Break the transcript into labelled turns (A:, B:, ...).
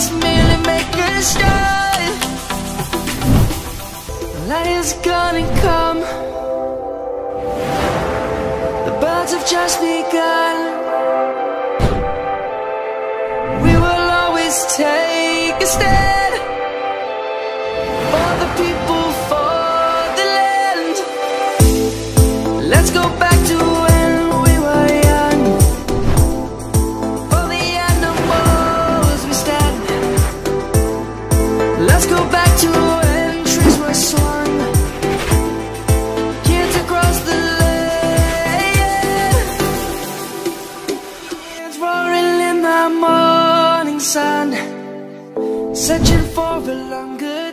A: We must merely make a start. Light is gonna come. The birds have just begun. We will always take a stand For the people, for the land. Let's go back the morning sun Searching for a longer